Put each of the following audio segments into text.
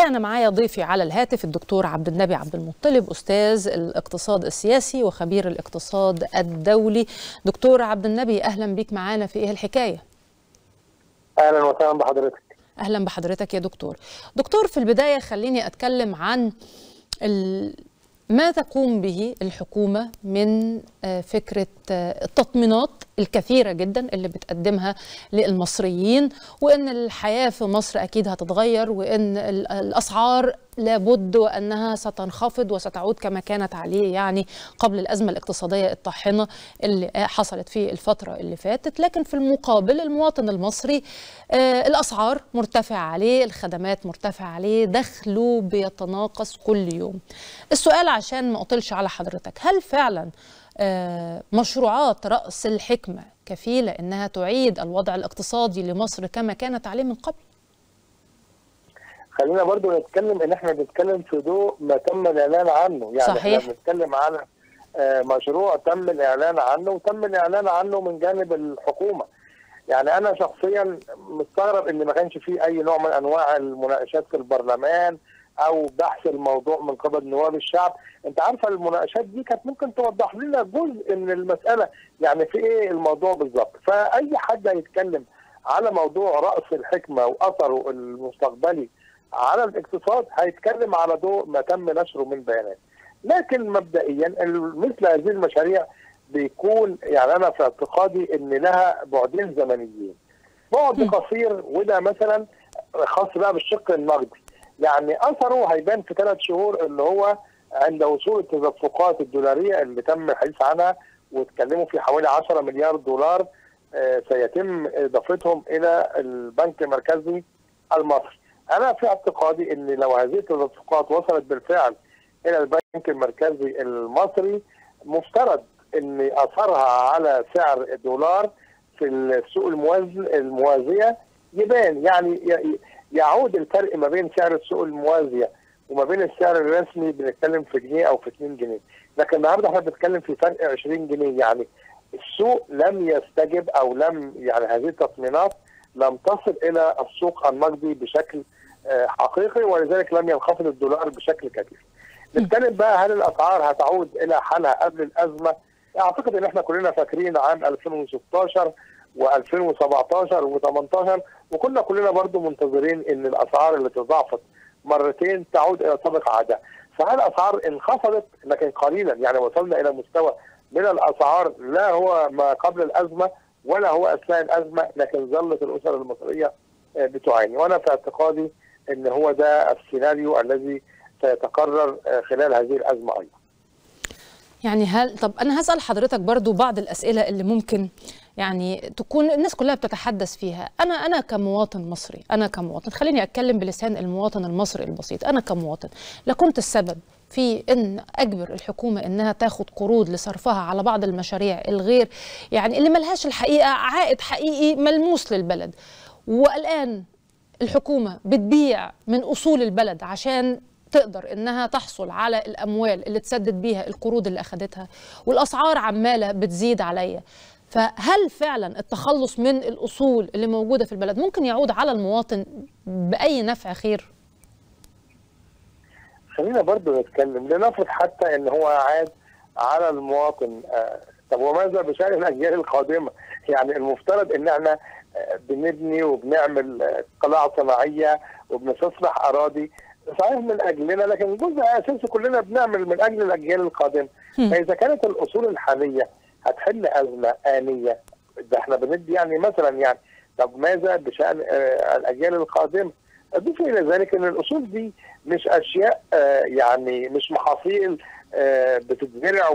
الحقيقة أنا معايا ضيفي على الهاتف الدكتور عبد النبي عبد المطلب أستاذ الاقتصاد السياسي وخبير الاقتصاد الدولي. دكتور عبد النبي أهلا بيك معانا. في إيه الحكاية؟ أهلا وسهلا بحضرتك. أهلا بحضرتك يا دكتور. دكتور في البداية خليني أتكلم عن ال... ما تقوم به الحكومة من فكرة التطمينات الكثيرة جدا اللي بتقدمها للمصريين وإن الحياة في مصر أكيد هتتغير وإن الأسعار لابد وأنها ستنخفض وستعود كما كانت عليه يعني قبل الأزمة الاقتصادية الطاحنة اللي حصلت في الفترة اللي فاتت لكن في المقابل المواطن المصري الأسعار مرتفعة عليه الخدمات مرتفعة عليه دخله بيتناقص كل يوم السؤال عشان ما أطلش على حضرتك هل فعلا مشروعات رأس الحكمة كفيلة إنها تعيد الوضع الاقتصادي لمصر كما كانت عليه من قبل؟ خلينا برضو نتكلم إن إحنا بنتكلم في ضوء ما تم الإعلان عنه. يعني صحيح. إحنا بنتكلم على مشروع تم الإعلان عنه وتم الإعلان عنه من جانب الحكومة. يعني أنا شخصيا مستغرب إن ما كانش فيه أي نوع من أنواع المناقشات في البرلمان أو بحث الموضوع من قبل نواب الشعب. أنت عارفه المناقشات دي كانت ممكن توضح لنا جزء من المسألة. يعني في إيه الموضوع بالظبط؟ فأي حد هيتكلم على موضوع رأس الحكمة وأثره المستقبلي على الاقتصاد هيتكلم على ضوء ما تم نشره من بيانات. لكن مبدئيا مثل هذه المشاريع بيكون يعني أنا في اعتقادي إن لها بعدين زمنيين. بعد قصير وده مثلا خاص بقى بالشق النقدي. يعني أثره هيبان في ثلاث شهور اللي هو عند وصول التدفقات الدولارية اللي تم الحديث عنها واتكلموا في حوالي 10 مليار دولار سيتم إضافتهم إلى البنك المركزي المصري. أنا في اعتقادي ان لو هذه التدفقات وصلت بالفعل إلى البنك المركزي المصري مفترض ان اثرها على سعر الدولار في السوق الموازية يبان. يعني يعود الفرق ما بين سعر السوق الموازية وما بين السعر الرسمي بنتكلم في جنيه أو في 2 جنيه. لكن النهارده إحنا بنتكلم في فرق 20 جنيه. يعني السوق لم يستجب أو لم يعني هذه التطمينات لم تصل إلى السوق النقدي بشكل حقيقي ولذلك لم ينخفض الدولار بشكل كبير. نتكلم بقى هل الأسعار هتعود إلى حالها قبل الأزمة؟ أعتقد إن إحنا كلنا فاكرين عام 2016 و2017 و18 وكنا كلنا برضو منتظرين إن الأسعار اللي تضاعفت مرتين تعود إلى سابق عادها فهل الأسعار انخفضت لكن قليلا يعني وصلنا إلى مستوى من الأسعار لا هو ما قبل الأزمة ولا هو أثناء الأزمة لكن ظلت الأسر المصرية بتعاني وأنا في اعتقادي إن هو ده السيناريو الذي سيتكرر خلال هذه الأزمة أيضا. يعني هل طب أنا هسأل حضرتك برضو بعض الأسئلة اللي ممكن يعني تكون الناس كلها بتتحدث فيها. أنا أنا كمواطن مصري أنا كمواطن خليني أتكلم بلسان المواطن المصري البسيط. أنا كمواطن لا كنت السبب في إن أجبر الحكومة إنها تاخد قروض لصرفها على بعض المشاريع الغير يعني اللي ملهاش الحقيقة عائد حقيقي ملموس للبلد. والآن الحكومة بتبيع من أصول البلد عشان تقدر إنها تحصل على الأموال اللي تسدد بيها القروض اللي أخدتها والأسعار عمالة بتزيد عليا. فهل فعلا التخلص من الأصول اللي موجودة في البلد ممكن يعود على المواطن بأي نفع خير؟ خلينا برضو نتكلم لنفرض حتى إن هو عاد على المواطن آه طب وماذا بشان الاجيال القادمة؟ يعني المفترض إن إحنا بنبني وبنعمل قلاع صناعية وبنستصلح أراضي. صحيح من أجلنا لكن جزء أساسي كلنا بنعمل من أجل الأجيال القادمة. فإذا كانت الأصول الحالية هتحل أزمة آنية ده إحنا بندي يعني مثلا يعني طب ماذا بشأن آه الأجيال القادمة؟ اضيف إلى ذلك إن الأصول دي مش أشياء آه يعني مش محاصيل آه بتتزرع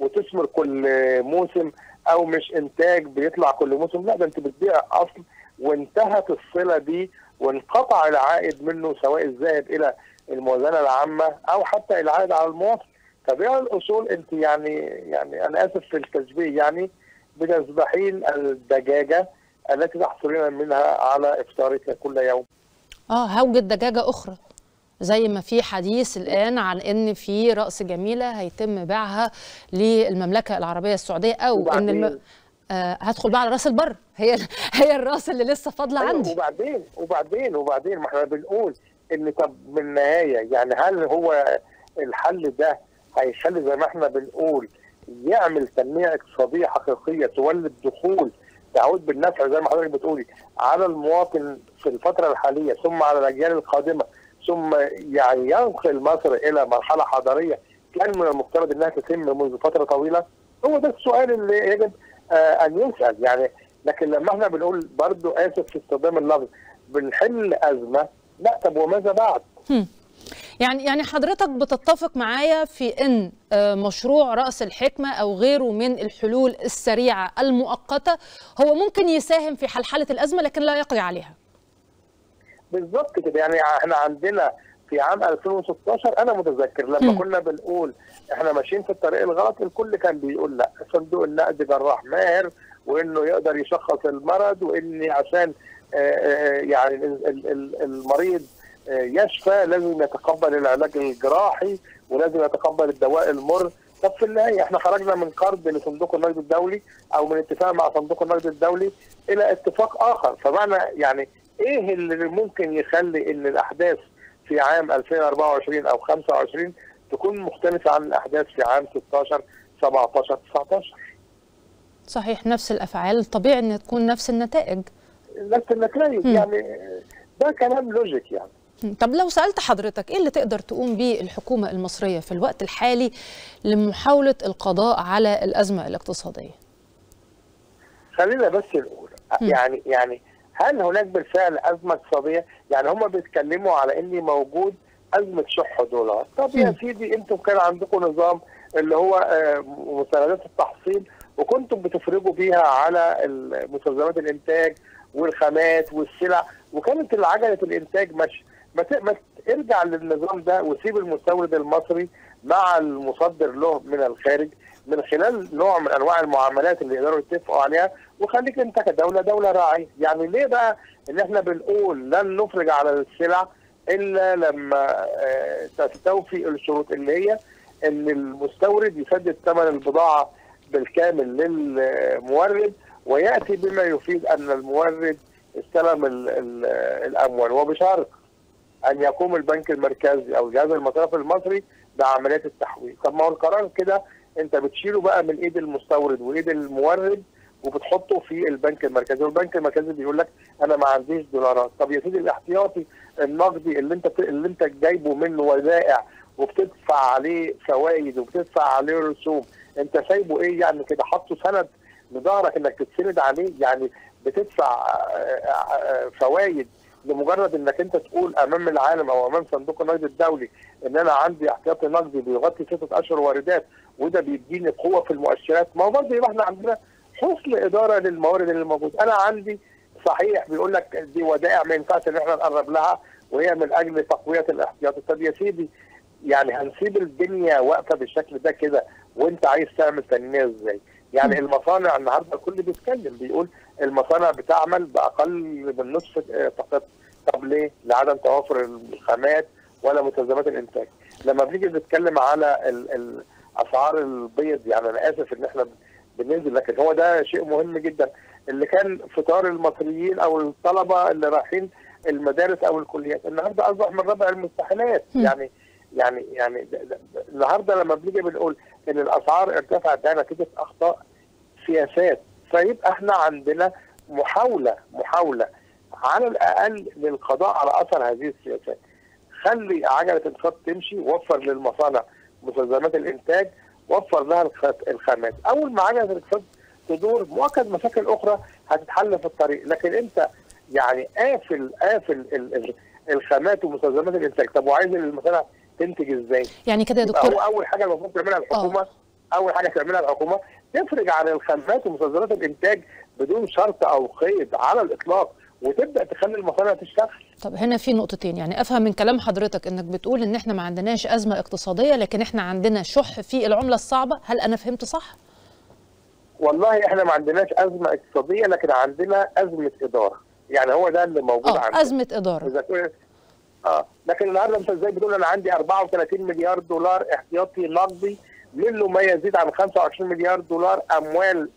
وتثمر كل موسم. أو مش إنتاج بيطلع كل موسم لا ده أنت بتبيع أصل وانتهت الصلة دي وانقطع العائد منه سواء الذاهب إلى الموازنة العامة أو حتى العائد على المواطن. فبيع الأصول؟ أنت يعني يعني أنا آسف في التشبيه يعني بتذبحين الدجاجة التي تحصلين منها على إفطارك كل يوم. آه هوجد دجاجة أخرى. زي ما في حديث الآن عن إن في رأس جميلة هيتم بيعها للمملكة العربية السعودية أو إن الم... آه هدخل بقى على رأس البر. هي هي الرأس اللي لسه فاضلة أيوة عندي. وبعدين؟ وبعدين؟ وبعدين؟ ما إحنا بنقول إن طب من النهاية يعني هل هو الحل ده هيخلي زي ما إحنا بنقول يعمل تنمية اقتصادية حقيقية تولد دخول تعود بالنفع زي ما حضرتك بتقولي على المواطن في الفترة الحالية ثم على الأجيال القادمة ثم يعني ينقل مصر إلى مرحلة حضارية كان من المفترض إنها تتم منذ فترة طويلة هو ده السؤال اللي يجب آه أن يسأل يعني لكن لما إحنا بنقول برضو آسف في استخدام اللفظ بنحل أزمة لا طب وماذا بعد؟ يعني يعني حضرتك بتتفق معايا في إن مشروع رأس الحكمة أو غيره من الحلول السريعة المؤقتة هو ممكن يساهم في حلحله الأزمة لكن لا يقضي عليها. بالظبط كده. يعني إحنا عندنا في عام 2016 أنا متذكر لما م. كنا بنقول إحنا ماشيين في الطريق الغلط الكل كان بيقول لا صندوق النقد جراح ماهر وإنه يقدر يشخص المرض وان عشان يعني المريض يشفى لازم يتقبل العلاج الجراحي ولازم يتقبل الدواء المر. طب في النهاية إحنا خرجنا من قرض لصندوق النقد الدولي أو من اتفاق مع صندوق النقد الدولي إلى اتفاق آخر. فمعنى يعني إيه اللي ممكن يخلي إن الأحداث في عام 2024 أو 25 تكون مختلفة عن الأحداث في عام 16 17 19 صحيح نفس الأفعال. طبيعي إن تكون نفس النتائج. نفس النتائج يعني ده كلام لوجيك يعني. طب لو سألت حضرتك إيه اللي تقدر تقوم به الحكومة المصرية في الوقت الحالي لمحاولة القضاء على الأزمة الاقتصادية؟ خلينا بس نقول يعني يعني هل هناك بالفعل أزمة اقتصادية؟ يعني هم بيتكلموا على إن موجود أزمة شح دولار، طب يا سيدي أنتم كان عندكم نظام اللي هو مساندات التحصيل وكنتم بتفرجوا بيها على مستلزمات الإنتاج والخامات والسلع وكانت عجلة الإنتاج ماشية. ما ما ارجع للنظام ده وسيب المستورد المصري مع المصدر له من الخارج من خلال نوع من أنواع المعاملات اللي يقدروا يتفقوا عليها وخليك أنت كدولة دولة راعية، يعني ليه بقى إن إحنا بنقول لن نفرج على السلع إلا لما تستوفي الشروط اللي هي إن المستورد يسدد ثمن البضاعة بالكامل للمورد ويأتي بما يفيد أن المورد استلم ال ال الأموال. وبشرط أن يقوم البنك المركزي أو جهاز المصرف المصري بعمليات التحويل. طب ما هو القرار كده انت بتشيله بقى من ايد المستورد وايد المورد وبتحطه في البنك المركزي والبنك المركزي بيقول لك أنا ما عنديش دولارات. طب يا سيدي الاحتياطي النقدي اللي انت اللي انت جايبه منه ودائع وبتدفع عليه فوائد وبتدفع عليه رسوم انت سايبه إيه؟ يعني كده حاطه سند لظهرك انك تتسند عليه يعني بتدفع فوائد لمجرد إنك أنت تقول أمام العالم أو أمام صندوق النقد الدولي إن أنا عندي احتياطي نقدي بيغطي ستة أشهر واردات وده بيديني قوة في المؤشرات ما هو برضه يبقى إحنا عندنا حسن إدارة للموارد اللي موجودة. أنا عندي صحيح بيقول لك دي ودائع ما ينفعش إن إحنا نقرب لها وهي من أجل تقوية الاحتياطي. طب يا سيدي يعني هنسيب الدنيا واقفة بالشكل ده كده وأنت عايز تعمل تنمية إزاي؟ يعني المصانع النهارده الكل بيتكلم بيقول المصانع بتعمل بأقل من نصف طاقتها طب ليه؟ لعدم توافر الخامات ولا مستلزمات الإنتاج. لما بنيجي نتكلم على ال ال أسعار البيض يعني أنا آسف إن إحنا بننزل لكن هو ده شيء مهم جدا. اللي كان فطار المصريين أو الطلبة اللي رايحين المدارس أو الكليات النهارده أصبح من ربع المستحيلات. يعني يعني يعني النهارده لما بنيجي بنقول إن الأسعار ارتفعت ده نتيجة أخطاء سياسات. فيبقى إحنا عندنا محاولة محاولة على الأقل للقضاء على أثر هذه السياسات. خلي عجلة الاقتصاد تمشي وفر للمصانع مستلزمات الإنتاج وفر لها الخامات، أول ما عجلة الاقتصاد تدور مؤكد مشاكل أخرى هتتحل في الطريق، لكن أنت يعني قافل قافل الخامات ومستلزمات الإنتاج، طب وعايز المصانع تنتج إزاي؟ يعني كده يا دكتور أول حاجة المفروض تعملها الحكومة أوه. أول حاجة تعملها الحكومة تفرج عن الخامات ومستلزمات الإنتاج بدون شرط أو قيد على الإطلاق وتبدأ تخلي المصانع تشتغل. طب هنا في نقطتين يعني أفهم من كلام حضرتك إنك بتقول إن إحنا ما عندناش أزمة اقتصادية لكن إحنا عندنا شح في العملة الصعبة، هل أنا فهمت صح؟ والله إحنا ما عندناش أزمة اقتصادية لكن عندنا أزمة إدارة، يعني هو ده اللي موجود آه عندنا. أزمة إدارة. إذا كنت آه لكن النهارده أنت إزاي بتقول أنا عندي 34 مليار دولار احتياطي نقدي منه ما يزيد عن 25 مليار دولار أموال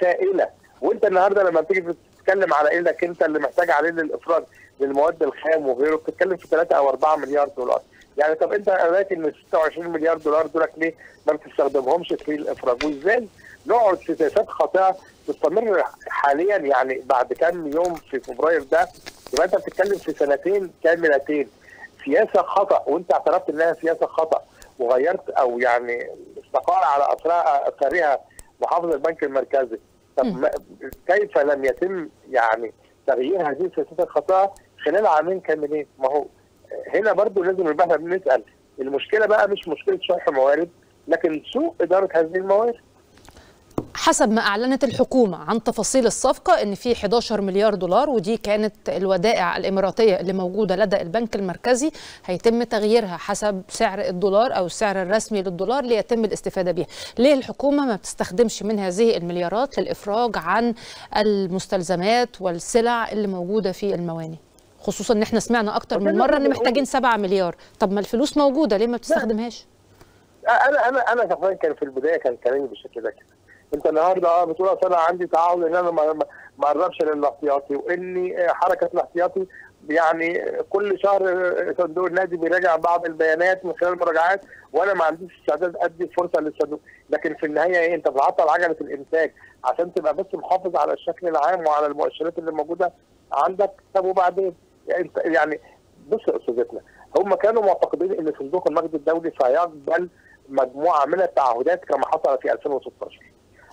سائلة؟ وأنت النهارده لما بتيجي تتكلم على انك أنت اللي محتاج عليه للإفراج للمواد الخام وغيره بتتكلم في 3 أو 4 مليار دولار. يعني طب أنت قريت إن 26 مليار دولار دول ليه ما بتستخدمهمش في الإفراج؟ وإزاي نقعد في سياسات خاطئة تستمر حاليا يعني بعد كام يوم في فبراير ده؟ يبقى أنت بتتكلم في سنتين كاملتين. سياسة خطأ وأنت اعترفت إنها سياسة خطأ. وغيرت أو يعني استقال على اثرها اثرها محافظ البنك المركزي. طب كيف لم يتم يعني تغيير هذه السياسات الخاطئه خلال عامين كاملين؟ ما هو هنا برضو لازم يبقى إحنا بنسأل. المشكلة بقى مش مشكلة شرح موارد لكن سوء إدارة هذه الموارد. حسب ما أعلنت الحكومة عن تفاصيل الصفقة إن في 11 مليار دولار ودي كانت الودائع الإماراتية اللي موجودة لدى البنك المركزي هيتم تغييرها حسب سعر الدولار أو السعر الرسمي للدولار ليتم الاستفادة بها. ليه الحكومة ما بتستخدمش من هذه المليارات للإفراج عن المستلزمات والسلع اللي موجودة في المواني؟ خصوصا إن إحنا سمعنا أكتر من مرة إن محتاجين 7 مليار، طب ما الفلوس موجودة ليه ما بتستخدمهاش؟ أنا أنا أنا شخصيا كان في البداية كان كلامي بالشكل ده كده. انت النهارده آه بتقول اصل أنا عندي تعاون ان أنا ما اقربش للاحتياطي واني حركة الاحتياطي يعني كل شهر صندوق النادي بيراجع بعض البيانات من خلال المراجعات وأنا ما عنديش استعداد ادي فرصة للصندوق. لكن في النهاية إيه انت بتعطل عجلة الانتاج عشان تبقى بس محافظ على الشكل العام وعلى المؤشرات اللي موجودة عندك. طب وبعدين؟ يعني, يعني بص يا أستاذتنا هم كانوا معتقدين إن صندوق النقد الدولي سيقبل مجموعة من التعهدات كما حصل في 2016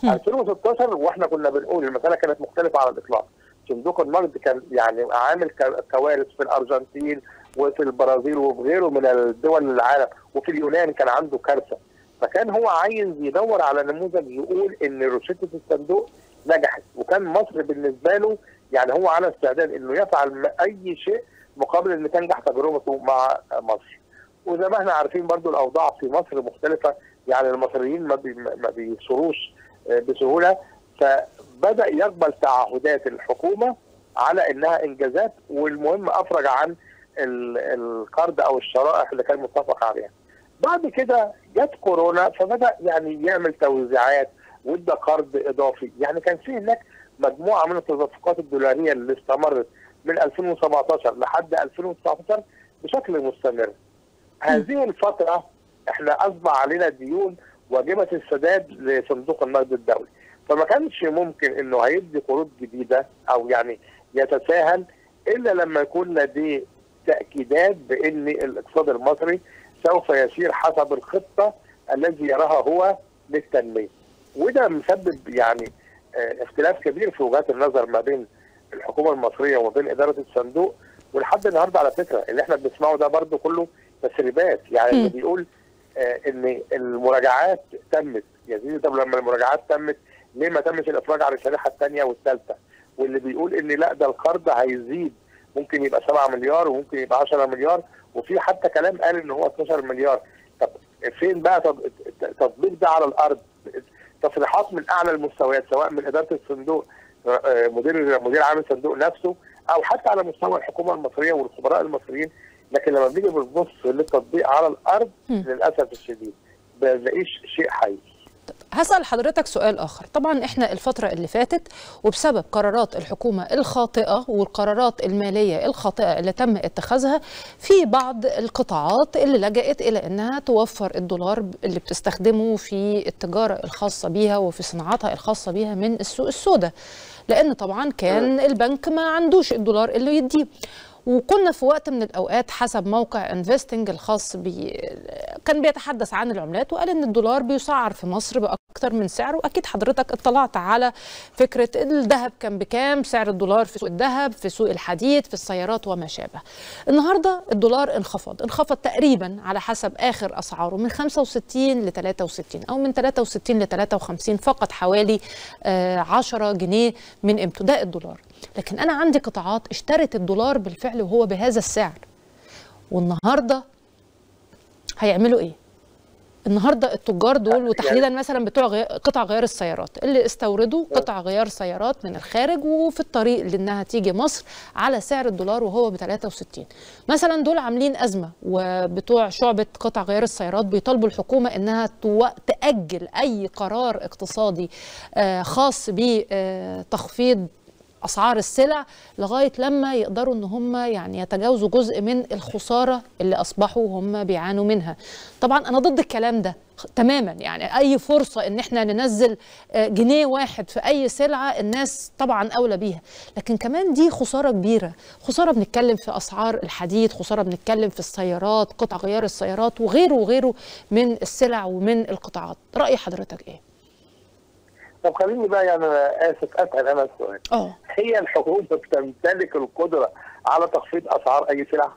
2016 وإحنا كنا بنقول المسألة كانت مختلفة على الإطلاق. صندوق النقد كان يعني عامل كوارث في الأرجنتين وفي البرازيل وفي غيره من الدول العالم وفي اليونان كان عنده كارثة. فكان هو عايز يدور على نموذج يقول إن روشتة الصندوق نجحت. وكان مصر بالنسبة له يعني هو على استعداد إنه يفعل أي شيء مقابل إن تنجح تجربته مع مصر. وزي ما إحنا عارفين برضو الأوضاع في مصر مختلفة. يعني المصريين ما ما بيصروش بسهولة فبدأ يقبل تعهدات الحكومة على إنها إنجازات والمهم أفرج عن القرض أو الشرائح اللي كان متفق عليها. بعد كده جت كورونا فبدأ يعني يعمل توزيعات وادى قرض إضافي، يعني كان في هناك مجموعة من التدفقات الدولارية اللي استمرت من 2017 لحد 2019 بشكل مستمر. هذه الفترة إحنا أصبح علينا ديون واجبه السداد لصندوق النقد الدولي. فما كانش ممكن إنه هيدي قروض جديدة أو يعني يتساهل إلا لما يكون لديه تأكيدات بإن الاقتصاد المصري سوف يسير حسب الخطة الذي يراها هو للتنمية. وده مسبب يعني اختلاف كبير في وجهات النظر ما بين الحكومة المصرية وما بين إدارة الصندوق. ولحد النهارده على فكرة اللي إحنا بنسمعه ده برضه كله تسريبات. يعني اللي بيقول آه إن المراجعات تمت. يا سيدي طب لما المراجعات تمت ليه ما تمش الإفراج على الشريحة الثانية والثالثة؟ واللي بيقول إن لا ده القرض هيزيد. ممكن يبقى 7 مليار وممكن يبقى 10 مليار وفي حتى كلام قال إن هو 12 مليار. طب فين بقى تطبيق ده على الأرض؟ تصريحات من أعلى المستويات سواء من إدارة الصندوق مدير مدير عام الصندوق نفسه أو حتى على مستوى الحكومة المصرية والخبراء المصريين لكن لما بنيجي بنبص للتطبيق على الأرض للأسف الشديد ما بنلاقيش شيء حي. هسأل حضرتك سؤال آخر. طبعا إحنا الفترة اللي فاتت وبسبب قرارات الحكومة الخاطئة والقرارات المالية الخاطئة اللي تم اتخاذها في بعض القطاعات اللي لجأت إلى أنها توفر الدولار اللي بتستخدمه في التجارة الخاصة بيها وفي صناعاتها الخاصة بيها من السوق السوداء. لأن طبعا كان البنك ما عندوش الدولار اللي يديه. وكنا في وقت من الأوقات حسب موقع انفستنج الخاص بي كان بيتحدث عن العملات وقال إن الدولار بيسعر في مصر باكثر من سعر وأكيد حضرتك اطلعت على فكرة الذهب كان بكام سعر الدولار في سوق الذهب في سوق الحديد في السيارات وما شابه. النهارده الدولار انخفض انخفض تقريبا على حسب آخر أسعاره من 65 ل 63 أو من 63 ل 53 فقط حوالي 10 جنيه من قيمته. ده الدولار. لكن أنا عندي قطاعات اشترت الدولار بالفعل وهو بهذا السعر. والنهارده هيعملوا إيه؟ النهارده التجار دول وتحديدا مثلا بتوع غي... قطع غيار السيارات اللي استوردوا قطع غيار سيارات من الخارج وفي الطريق لإنها تيجي مصر على سعر الدولار وهو ب 63 مثلا دول عاملين أزمة وبتوع شعبة قطع غيار السيارات بيطالبوا الحكومة إنها تو... تأجل أي قرار اقتصادي آه خاص بتخفيض أسعار السلع لغاية لما يقدروا إن هم يعني يتجاوزوا جزء من الخسارة اللي أصبحوا هم بيعانوا منها. طبعا أنا ضد الكلام ده تماما. يعني أي فرصة إن إحنا ننزل جنيه واحد في أي سلعة الناس طبعا أولى بيها. لكن كمان دي خسارة كبيرة. خسارة بنتكلم في أسعار الحديد خسارة بنتكلم في السيارات قطع غيار السيارات وغيره وغيره من السلع ومن القطاعات. رأي حضرتك إيه؟ طب خليني بقى يعني أنا آسف أسأل أنا السؤال آه. هي الحكومة بتمتلك القدرة على تخفيض أسعار أي سلعه؟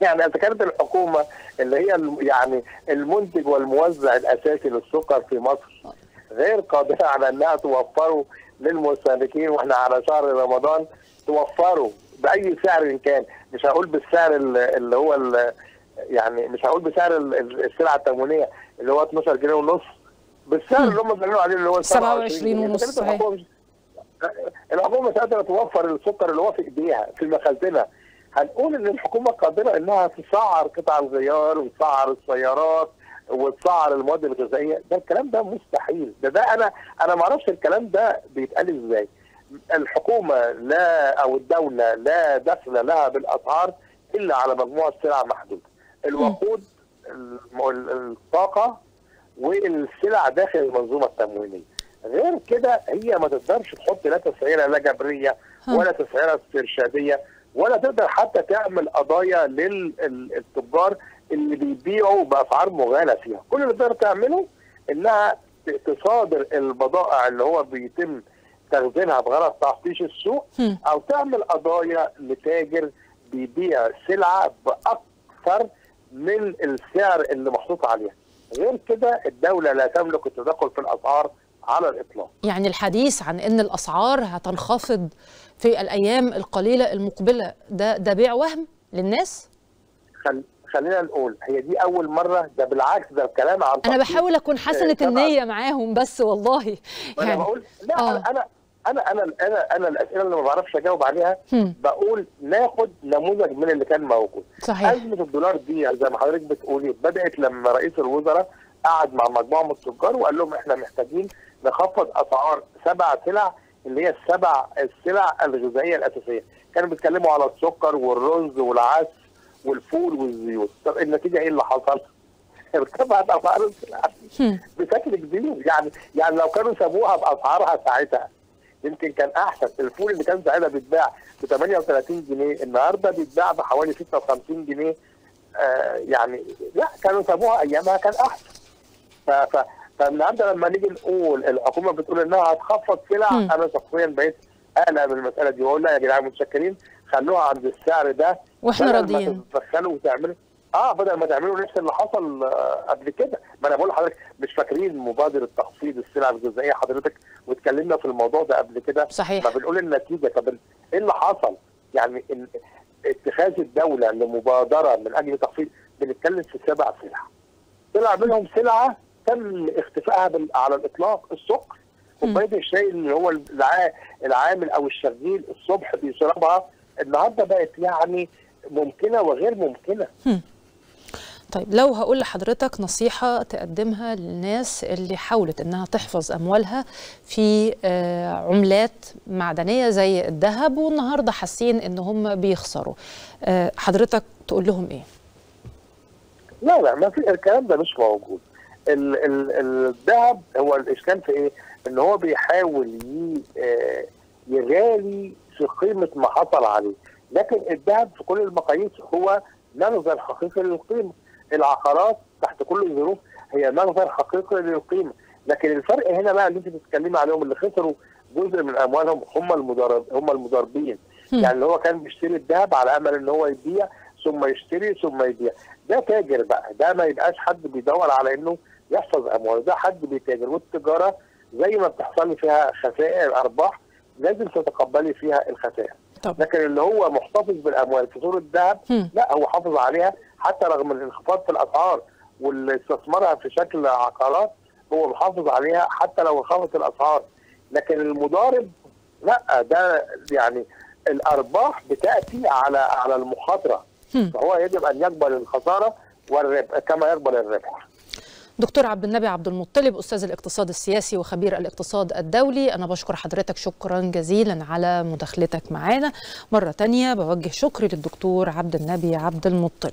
يعني اذا كانت الحكومة اللي هي يعني المنتج والموزع الأساسي للسكر في مصر غير قادرة على إنها توفره للمستهلكين وإحنا على شهر رمضان توفره بأي سعر إن كان. مش هقول بالسعر اللي هو يعني مش هقول بسعر السلعه التموينية اللي هو 12 جنيه ونص. بالسعر اللي هم بيعلنوا عليه اللي هو 27 ونص صحيح. الحكومة مش قادره توفر السكر اللي هو في إيديها في مخازنها هنقول إن الحكومة قادرة إنها تسعر قطع الغيار وتسعر السيارات وتسعر المواد الغذائية. ده الكلام ده مستحيل. ده ده أنا أنا ما أعرفش الكلام ده بيتقال إزاي. الحكومة لا أو الدولة لا دخل لها بالأسعار إلا على مجموعة سلع محدودة. الوقود الطاقة والسلع داخل المنظومة التموينيه غير كده هي ما تقدرش تحط لا تسعيرة لا جبرية ولا تسعيرة استرشادية ولا تقدر حتى تعمل قضايا للتجار اللي بيبيعوا بأسعار مغالى فيها. كل اللي تقدر تعمله إنها تصادر البضائع اللي هو بيتم تخزينها بغرض تحطيش السوق أو تعمل قضايا لتاجر بيبيع سلعة بأكثر من السعر اللي محطوط عليها. غير كده الدولة لا تملك التدخل في الأسعار على الإطلاق. يعني الحديث عن إن الأسعار هتنخفض في الأيام القليلة المقبلة ده ده بيع وهم للناس؟ خل... خلينا نقول هي دي أول مرة ده بالعكس ده الكلام عن أنا بحاول أكون حسنة النية معاهم بس والله. يعني أنا بقول لا آه. أنا أنا أنا أنا أنا الأسئلة اللي ما بعرفش أجاوب عليها هم. بقول ناخد نموذج من اللي كان موجود. صحيح. ازمه الدولار دي زي ما حضرتك بتقولي بدأت لما رئيس الوزراء قعد مع مجموعة من التجار وقال لهم إحنا محتاجين نخفض أسعار سبع سلع اللي هي السبع السلع الغذائية الأساسية. كانوا بيتكلموا على السكر والرز والعدس والفول والزيوت. طب النتيجة إيه اللي حصل؟ ارتفعت أسعار السلع بشكل كبير. يعني يعني لو كانوا سابوها بأسعارها ساعتها. يمكن كان أحسن. الفول اللي كان ساعتها بيتباع ب 38 جنيه النهارده بيتباع بحوالي 56 جنيه. آه يعني لا كانوا سابوها أيامها كان أحسن. ف ف فالنهاردة لما نيجي نقول الحكومة بتقول إنها هتخفض سلع. أنا شخصيا بقيت اقلق من المسألة دي. وأقول لا يا جدعان متشكرين خلوها عند السعر ده وإحنا راضيين. تدخلوا وتعملوا آه بدل ما تعملوا نفس اللي حصل آه قبل كده. ما أنا بقول لحضرتك مش فاكرين مبادرة تخفيض السلع الغذائيه حضرتك واتكلمنا في الموضوع ده قبل كده. صحيح. ما بنقول النتيجة. طب إيه اللي حصل؟ يعني اتخاذ الدولة لمبادرة من أجل تخفيض بنتكلم في سبع سلع. طلع منهم سلعة تم اختفائها بال- على الإطلاق السكر. كوبايه الشاي اللي هو الع- العامل أو الشغيل الصبح بيشربها النهارده بقت يعني ممكنة وغير ممكنة. طيب لو هقول لحضرتك نصيحة تقدمها للناس اللي حاولت إنها تحفظ أموالها في آه، عملات معدنية زي الذهب والنهاردة حاسين إن هم بيخسروا آه، حضرتك تقول لهم إيه؟ لا لا ما في الكلام ده مش موجود ال- ال- الذهب هو الإشكال في إيه؟ إن هو بيحاول آه، يغالي في قيمة ما حصل عليه لكن الذهب في كل المقاييس هو مخزن حقيقي للقيمة العقارات تحت كل الظروف هي مخزن حقيقي للقيمة. لكن الفرق هنا بقى اللي انت بتتكلمي عليهم اللي خسروا جزء من أموالهم هم المضارب هم المضاربين. يعني اللي هو كان بيشتري الذهب على أمل إن هو يبيع ثم يشتري ثم يبيع. ده تاجر بقى. ده ما يبقاش حد بيدور على إنه يحفظ أمواله. ده حد بيتاجر. والتجارة زي ما بتحصل فيها خسائر أرباح لازم تتقبلي فيها الخسائر. طب لكن اللي هو محتفظ بالأموال في صورة ذهب هم. لا هو حافظ عليها. حتى رغم الانخفاض في الأسعار واللي استثمرها في شكل عقارات هو محافظ عليها حتى لو انخفضت الأسعار. لكن المضارب لا ده يعني الأرباح بتأتي على على المخاطرة. فهو يجب أن يقبل الخسارة والربح كما يقبل الربح. دكتور عبد النبي عبد المطلب أستاذ الاقتصاد السياسي وخبير الاقتصاد الدولي. أنا بشكر حضرتك شكرا جزيلا على مداخلتك معانا. مرة تانية بوجه شكري للدكتور عبد النبي عبد المطلب.